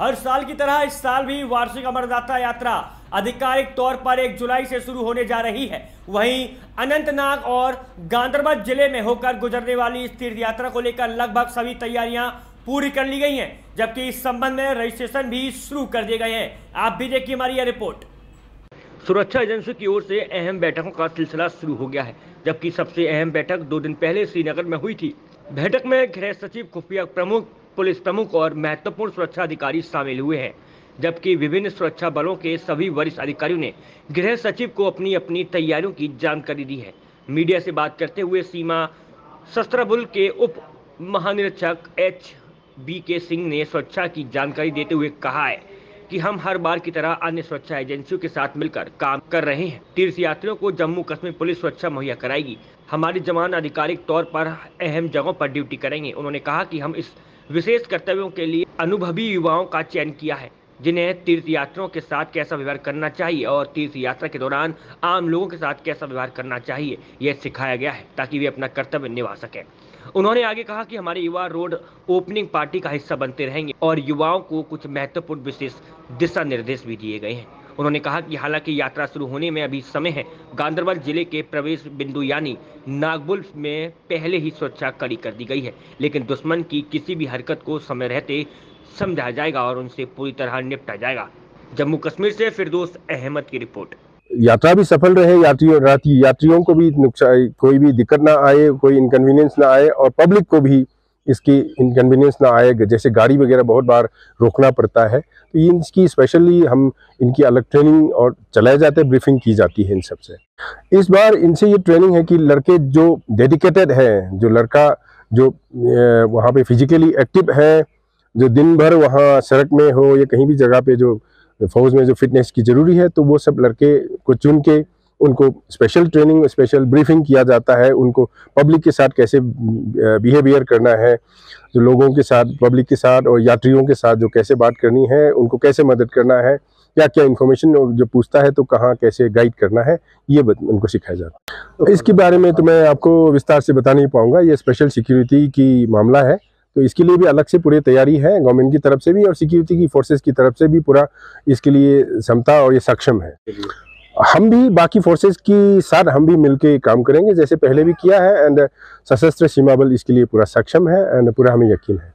हर साल की तरह इस साल भी वार्षिक अमरनाथा यात्रा आधिकारिक तौर पर एक जुलाई से शुरू होने जा रही है। वहीं अनंतनाग और गांधरबल ज़िले में होकर गुजरने वाली इस तीर्थ यात्रा को लेकर लगभग सभी तैयारियाँ पूरी कर ली गई हैं, जबकि इस संबंध में रजिस्ट्रेशन भी शुरू कर दिए गए हैं। आप भी देखिए हमारी यह रिपोर्ट। सुरक्षा एजेंसी की ओर से अहम बैठकों का सिलसिला शुरू हो गया है, जबकि सबसे अहम बैठक दो दिन पहले श्रीनगर में हुई थी। बैठक में गृह सचिव खुफिया प्रमुख पुलिस प्रमुख और महत्वपूर्ण सुरक्षा अधिकारी शामिल हुए हैं, जबकि विभिन्न सुरक्षा बलों के सभी वरिष्ठ अधिकारियों ने गृह सचिव को अपनी अपनी तैयारियों की जानकारी दी है। मीडिया से बात करते हुए सीमा शस्त्रबुल के उप महानिरीक्षक एच बी के सिंह ने सुरक्षा की जानकारी देते हुए कहा है कि हम हर बार की तरह अन्य सुरक्षा एजेंसियों के साथ मिलकर काम कर रहे हैं। तीर्थ यात्रियों को जम्मू कश्मीर पुलिस सुरक्षा मुहैया कराएगी। हमारे जवान आधिकारिक तौर पर अहम जगहों पर ड्यूटी करेंगे। उन्होंने कहा कि हम इस विशेष कर्तव्यों के लिए अनुभवी युवाओं का चयन किया है, जिन्हें तीर्थ यात्रियों के साथ कैसा व्यवहार करना चाहिए और तीर्थ यात्रा के दौरान आम लोगों के साथ कैसा व्यवहार करना चाहिए, यह सिखाया गया है, ताकि वे अपना कर्तव्य निभा सकें। उन्होंने आगे कहा कि हमारे युवा रोड ओपनिंग पार्टी का हिस्सा बनते रहेंगे और युवाओं को कुछ महत्वपूर्ण विशेष दिशा निर्देश भी दिए गए हैं। उन्होंने कहा कि हालाँकि यात्रा शुरू होने में अभी समय है। गांधरबल ज़िले के प्रवेश बिंदु यानी नागबुल में पहले ही सुरक्षा कड़ी कर दी गई है, लेकिन दुश्मन की किसी भी हरकत को समय रहते समझा जाएगा और उनसे पूरी तरह निपटा जाएगा। जम्मू कश्मीर से फिरदोस अहमद की रिपोर्ट। यात्रा भी सफल रहे यात्रियों यात्रियों को भी नुकसान कोई भी दिक्कत ना आए, कोई इनकन्वीनियंस ना आए और पब्लिक को भी इसकी इनकन्वीनियंस ना आए, जैसे गाड़ी वगैरह बहुत बार रोकना पड़ता है तो इनकी स्पेशली हम इनकी अलग ट्रेनिंग और चलाए जाते हैं ब्रीफिंग की जाती है इन सबसे इस बार इनसे ये ट्रेनिंग है कि लड़के जो डेडिकेटेड है, जो लड़का जो वहाँ पे फिजिकली एक्टिव है, जो दिन भर वहाँ सड़क में हो या कहीं भी जगह पे जो फौज में जो फिटनेस की ज़रूरी है तो वो सब लड़के को चुन के उनको स्पेशल ट्रेनिंग स्पेशल ब्रीफिंग किया जाता है, उनको पब्लिक के साथ कैसे बिहेवियर करना है, जो लोगों के साथ पब्लिक के साथ और यात्रियों के साथ जो कैसे बात करनी है, उनको कैसे मदद करना है, क्या क्या इन्फॉर्मेशन जो पूछता है तो कहाँ कैसे गाइड करना है, ये उनको सिखाया जाता है। तो इसके बारे में तो मैं आपको विस्तार से बता नहीं पाऊँगा, ये स्पेशल सिक्योरिटी की मामला है तो इसके लिए भी अलग से पूरी तैयारी है गवर्नमेंट की तरफ़ से भी और सिक्योरिटी की फोर्सेस की तरफ़ से भी पूरा इसके लिए क्षमता और ये सक्षम है। हम भी बाकी फोर्सेस की साथ हम भी मिलके काम करेंगे, जैसे पहले भी किया है एंड सशस्त्र सीमा बल इसके लिए पूरा सक्षम है एंड पूरा हमें यकीन है।